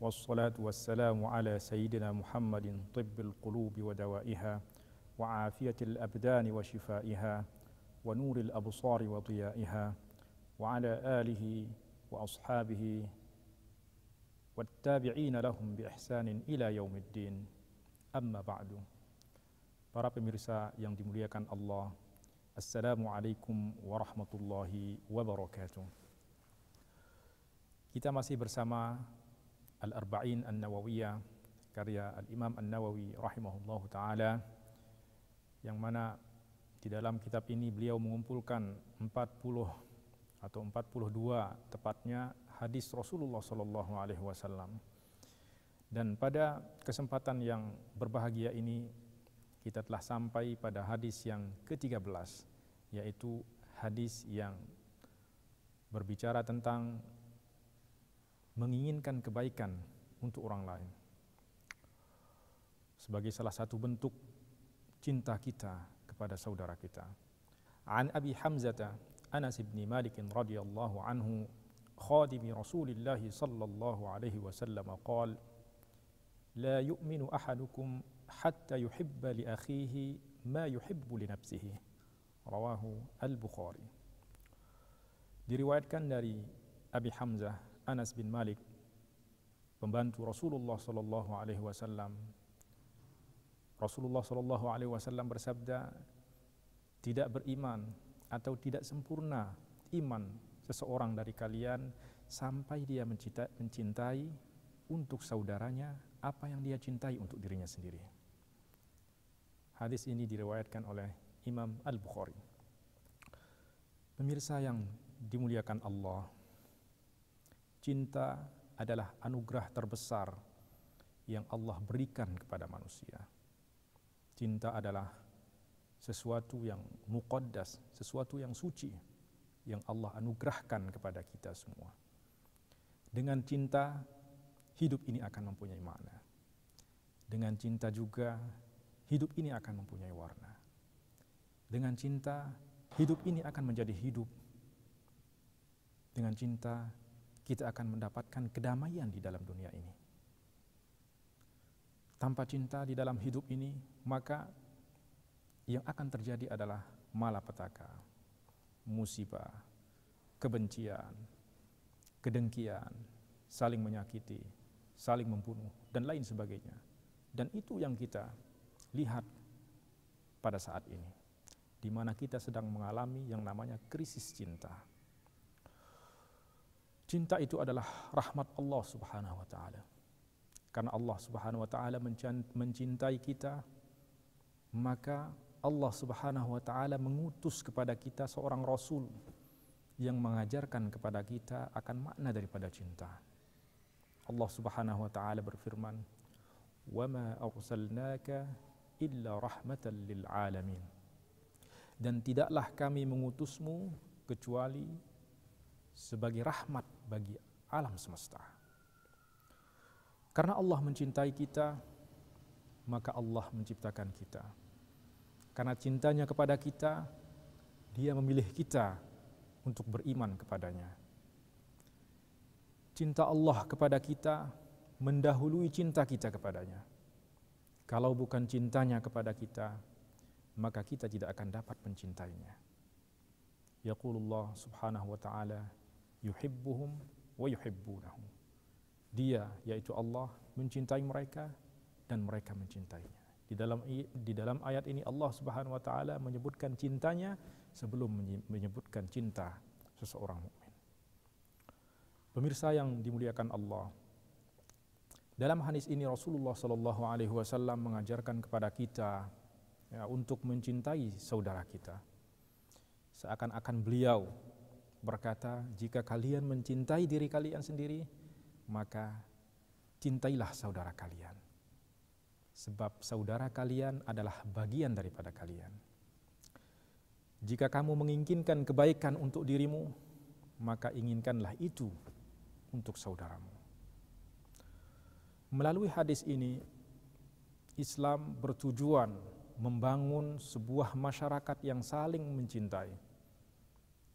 والصلاة والسلام على سيدنا محمد طب القلوب ودوائها وعافية الأبدان وشفائها ونور الأبصار وضيائها وعلى آله وأصحابه والتابعين لهم بإحسان إلى يوم الدين. أما بعد Para pemirsa yang dimuliakan Allah Assalamualaikum warahmatullahi wabarakatuh Kita masih bersama Al-Arba'in An-Nawawiyah karya Al-Imam An-Nawawi rahimahullahu taala yang mana di dalam kitab ini beliau mengumpulkan 40 atau 42 tepatnya hadis Rasulullah sallallahu alaihi wasallam. Dan pada kesempatan yang berbahagia ini kita telah sampai pada hadis yang ke-13 yaitu hadis yang berbicara tentang menginginkan kebaikan untuk orang lain sebagai salah satu bentuk cinta kita kepada saudara kita. An Abi Hamzah Anas bin Malik radhiyallahu anhu خادم رسول الله صلى الله عليه وسلم قال لا يؤمن أحدكم حتى يحب لأخيه ما يحب لنفسه رواه البخاري diriwayatkan dari Abi Hamzah Anas bin Malik pembantu Rasulullah sallallahu alaihi wasallam Rasulullah sallallahu alaihi wasallam bersabda tidak beriman atau tidak sempurna iman seseorang dari kalian sampai dia mencintai, untuk saudaranya apa yang dia cintai untuk dirinya sendiri. Hadis ini diriwayatkan oleh Imam Al-Bukhari. Pemirsa yang dimuliakan Allah, Cinta adalah anugerah terbesar yang Allah berikan kepada manusia. Cinta adalah sesuatu yang muqaddas, sesuatu yang suci yang Allah anugerahkan kepada kita semua. Dengan cinta, hidup ini akan mempunyai makna. Dengan cinta juga, hidup ini akan mempunyai warna. Dengan cinta, hidup ini akan menjadi hidup. Dengan cinta, kita akan mendapatkan kedamaian di dalam dunia ini. Tanpa cinta di dalam hidup ini, maka yang akan terjadi adalah malapetaka, musibah, kebencian, kedengkian, saling menyakiti, saling membunuh, dan lain sebagainya. Dan itu yang kita lihat pada saat ini, di mana kita sedang mengalami yang namanya krisis cinta. Cinta itu adalah rahmat Allah Subhanahu wa taala. Karena Allah Subhanahu wa taala mencintai kita, maka Allah Subhanahu wa taala mengutus kepada kita seorang rasul yang mengajarkan kepada kita akan makna daripada cinta. Allah Subhanahu wa taala berfirman, "Wa ma arsalnaka illa rahmatan lil alamin." Dan tidaklah kami mengutusmu kecuali sebagai rahmat bagi alam semesta. Karena Allah mencintai kita, maka Allah menciptakan kita. Karena cintanya kepada kita, Dia memilih kita untuk beriman kepadanya. Cinta Allah kepada kita mendahului cinta kita kepadanya. Kalau bukan cintanya kepada kita, maka kita tidak akan dapat mencintainya. Yaqulullah subhanahu wa ta'ala yuhibbuhum wa yuhibbunahum. Dia yaitu Allah mencintai mereka dan mereka mencintainya. Di dalam di dalam ayat ini Allah Subhanahu wa taala menyebutkan cintanya sebelum menyebutkan cinta seseorang mukmin. Pemirsa yang dimuliakan Allah, dalam hadis ini Rasulullah Shallallahu Alaihi Wasallam mengajarkan kepada kita ya, untuk mencintai saudara kita. Seakan-akan beliau berkata, "Jika kalian mencintai diri kalian sendiri, maka cintailah saudara kalian." Sebab saudara kalian adalah bagian daripada kalian. Jika kamu menginginkan kebaikan untuk dirimu, maka inginkanlah itu untuk saudaramu. Melalui hadis ini, Islam bertujuan membangun sebuah masyarakat yang saling mencintai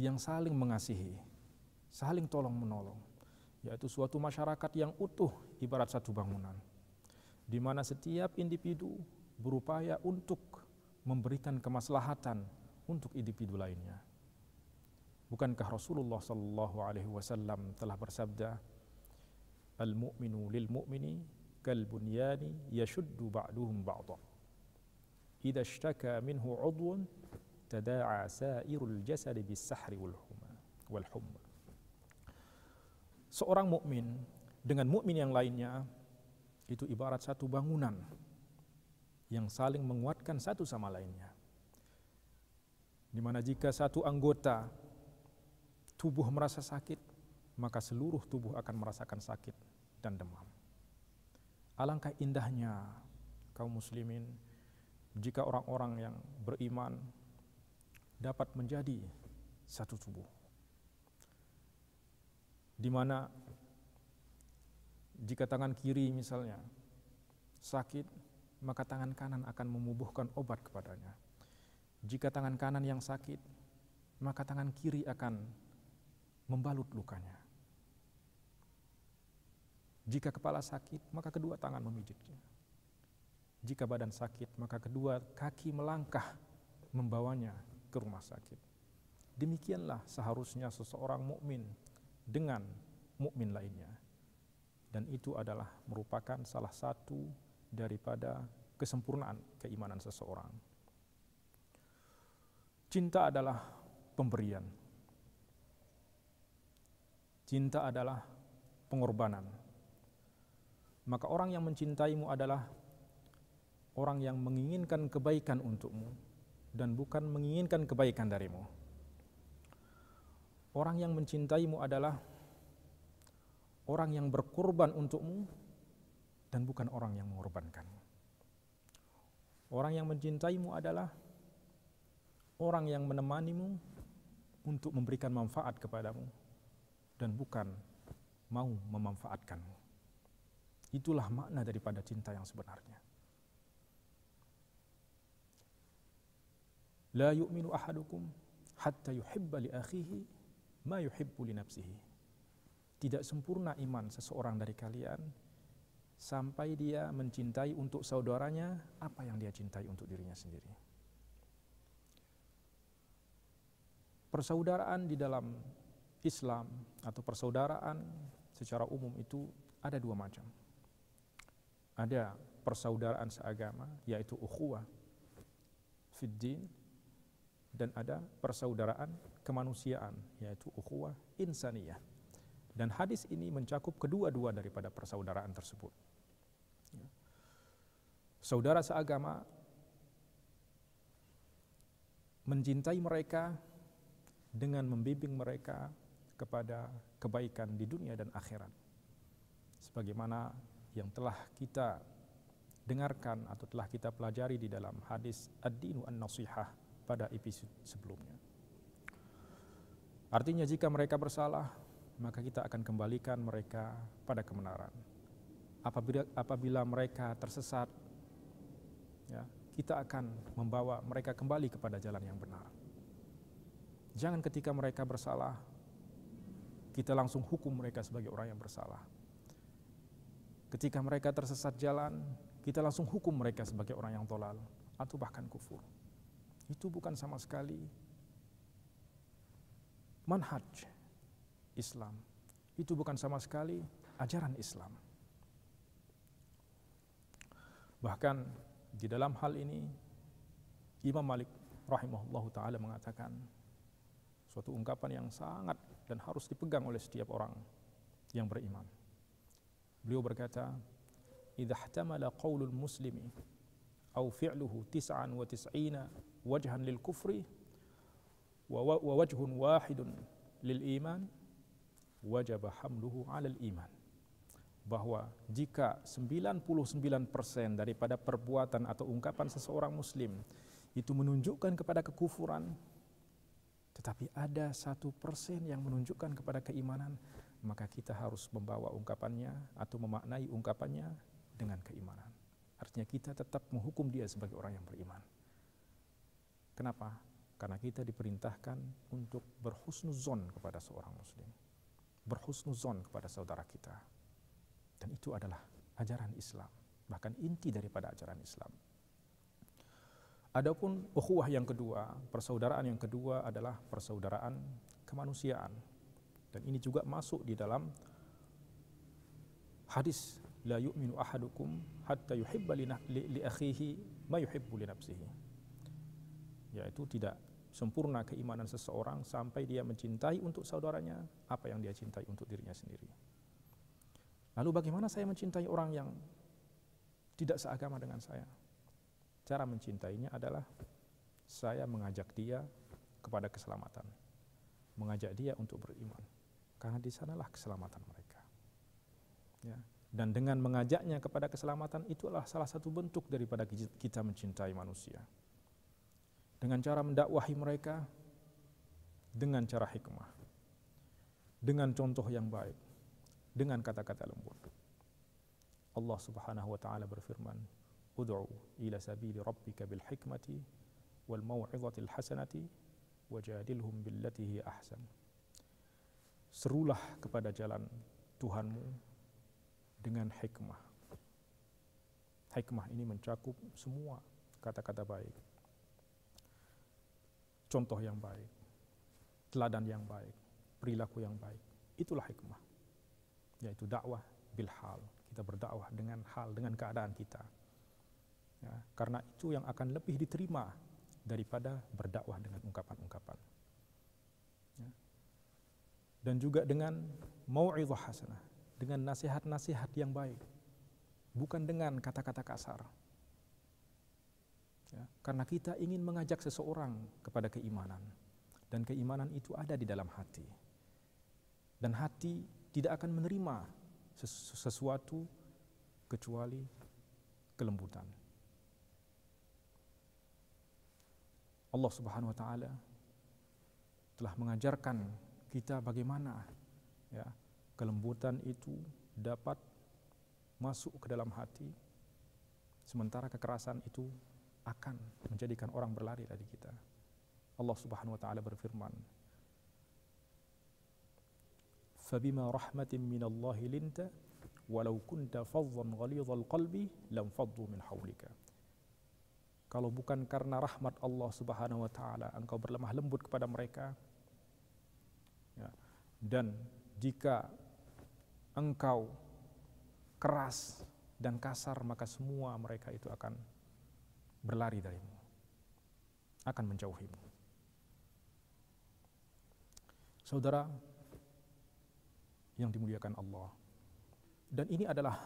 yang saling mengasihi, saling tolong menolong, yaitu suatu masyarakat yang utuh ibarat satu bangunan di mana setiap individu berupaya untuk memberikan kemaslahatan untuk individu lainnya. Bukankah Rasulullah sallallahu alaihi wasallam telah bersabda, "Al-mu'minu lil mu'mini kal bunyani yashuddu ba'duhum ba'dha." Idza minhu 'udwun tada'a sa'irul jasad bis-sahri. Seorang mukmin dengan mukmin yang lainnya itu ibarat satu bangunan yang saling menguatkan satu sama lainnya. Di mana jika satu anggota tubuh merasa sakit, maka seluruh tubuh akan merasakan sakit dan demam. Alangkah indahnya kaum muslimin jika orang-orang yang beriman dapat menjadi satu tubuh. Di mana jika tangan kiri misalnya sakit, maka tangan kanan akan memubuhkan obat kepadanya. Jika tangan kanan yang sakit, maka tangan kiri akan membalut lukanya. Jika kepala sakit, maka kedua tangan memijitnya. Jika badan sakit, maka kedua kaki melangkah membawanya ke rumah sakit. Demikianlah seharusnya seseorang mukmin dengan mukmin lainnya dan itu adalah merupakan salah satu daripada kesempurnaan keimanan seseorang. Cinta adalah pemberian. Cinta adalah pengorbanan. Maka orang yang mencintaimu adalah orang yang menginginkan kebaikan untukmu dan bukan menginginkan kebaikan darimu. Orang yang mencintaimu adalah orang yang berkorban untukmu dan bukan orang yang mengorbankan. Orang yang mencintaimu adalah orang yang menemanimu untuk memberikan manfaat kepadamu dan bukan mau memanfaatkanmu. Itulah makna daripada cinta yang sebenarnya. La yu'minu ahadukum hatta yuhibba li akhihi ma yuhibbu li nafsihi tidak sempurna iman seseorang dari kalian sampai dia mencintai untuk saudaranya apa yang dia cintai untuk dirinya sendiri. Persaudaraan di dalam Islam atau persaudaraan secara umum itu ada dua macam. Ada persaudaraan seagama yaitu ukhuwah fiddin dan ada persaudaraan kemanusiaan yaitu ukhuwah insaniyah dan hadis ini mencakup kedua-dua daripada persaudaraan tersebut. Ya. Saudara seagama mencintai mereka dengan membimbing mereka kepada kebaikan di dunia dan akhirat. Sebagaimana yang telah kita dengarkan atau telah kita pelajari di dalam hadis Ad-Dinu An-Nasihah pada episode sebelumnya. Artinya jika mereka bersalah, maka kita akan kembalikan mereka pada kebenaran. Apabila, apabila mereka tersesat, ya, kita akan membawa mereka kembali kepada jalan yang benar. Jangan ketika mereka bersalah, kita langsung hukum mereka sebagai orang yang bersalah. Ketika mereka tersesat jalan, kita langsung hukum mereka sebagai orang yang tolal atau bahkan kufur. Itu bukan sama sekali manhaj Islam. Itu bukan sama sekali ajaran Islam. Bahkan di dalam hal ini Imam Malik rahimahullah taala mengatakan suatu ungkapan yang sangat dan harus dipegang oleh setiap orang yang beriman. Beliau berkata, "Idza ihtamala qaulul muslimi aw fi'luhu tis'an wa tis'ina wajhan lil kufri wa wajhun wahidun lil iman wajib hamluhu alal iman. Bahwa jika 99% daripada perbuatan atau ungkapan seseorang muslim itu menunjukkan kepada kekufuran tetapi ada satu persen yang menunjukkan kepada keimanan maka kita harus membawa ungkapannya atau memaknai ungkapannya dengan keimanan. Artinya kita tetap menghukum dia sebagai orang yang beriman kenapa? karena kita diperintahkan untuk berhusnuzon kepada seorang muslim berhusnuzon kepada saudara kita. Dan itu adalah ajaran Islam, bahkan inti daripada ajaran Islam. Adapun ukhuwah yang kedua, persaudaraan yang kedua adalah persaudaraan kemanusiaan. Dan ini juga masuk di dalam hadis la yu'minu ahadukum hatta yuhibba li, akhihi ma yuhibbu li nafsihi. Yaitu tidak sempurna keimanan seseorang sampai dia mencintai untuk saudaranya apa yang dia cintai untuk dirinya sendiri. Lalu bagaimana saya mencintai orang yang tidak seagama dengan saya? Cara mencintainya adalah saya mengajak dia kepada keselamatan. Mengajak dia untuk beriman. Karena di sanalah keselamatan mereka. Ya. Dan dengan mengajaknya kepada keselamatan itulah salah satu bentuk daripada kita mencintai manusia. Dengan cara mendakwahi mereka dengan cara hikmah. Dengan contoh yang baik. Dengan kata-kata lembut. Allah Subhanahu wa taala berfirman, ud'u ila sabili rabbika bil hikmati wal mau'izatil hasanati wajadilhum billati hi ahsan serulah kepada jalan Tuhanmu dengan hikmah hikmah ini mencakup semua kata-kata baik contoh yang baik teladan yang baik perilaku yang baik itulah hikmah yaitu dakwah bil hal kita berdakwah dengan hal dengan keadaan kita Ya, karena itu yang akan lebih diterima daripada berdakwah dengan ungkapan-ungkapan. Ya. Dan juga dengan mau'idhah hasanah, dengan nasihat-nasihat yang baik. Bukan dengan kata-kata kasar. Ya, karena kita ingin mengajak seseorang kepada keimanan. Dan keimanan itu ada di dalam hati. Dan hati tidak akan menerima sesuatu kecuali kelembutan. Allah Subhanahu wa taala telah mengajarkan kita bagaimana ya kelembutan itu dapat masuk ke dalam hati sementara kekerasan itu akan menjadikan orang berlari dari kita. Allah Subhanahu wa taala berfirman, "Fabima rahmatin min Allah linta walau kunta faddan ghalidhal qalbi lam faddu min hawlika." Kalau bukan karena rahmat Allah Subhanahu wa taala engkau berlemah lembut kepada mereka. Ya. Dan jika engkau keras dan kasar maka semua mereka itu akan berlari darimu. Akan menjauhimu. Saudara yang dimuliakan Allah. Dan ini adalah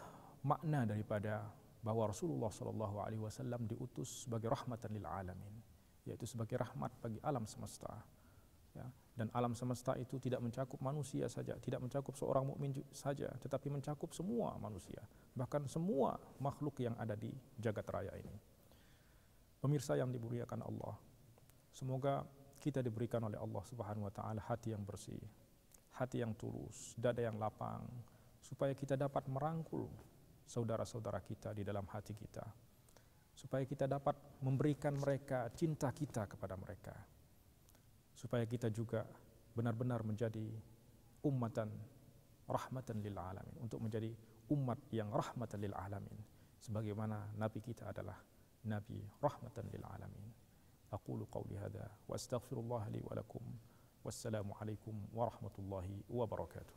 makna daripada bahwa Rasulullah Shallallahu Alaihi Wasallam diutus sebagai rahmatan lil alamin, yaitu sebagai rahmat bagi alam semesta. Ya, dan alam semesta itu tidak mencakup manusia saja, tidak mencakup seorang mukmin saja, tetapi mencakup semua manusia, bahkan semua makhluk yang ada di jagat raya ini. Pemirsa yang dimuliakan Allah, semoga kita diberikan oleh Allah Subhanahu wa taala hati yang bersih, hati yang tulus, dada yang lapang, supaya kita dapat merangkul saudara-saudara kita di dalam hati kita supaya kita dapat memberikan mereka cinta kita kepada mereka supaya kita juga benar-benar menjadi ummatan rahmatan lil alamin untuk menjadi umat yang rahmatan lil alamin sebagaimana nabi kita adalah النبي رحمة للعالمين. أقول قولي هذا وأستغفر الله لي ولكم. والسلام عليكم ورحمة الله وبركاته.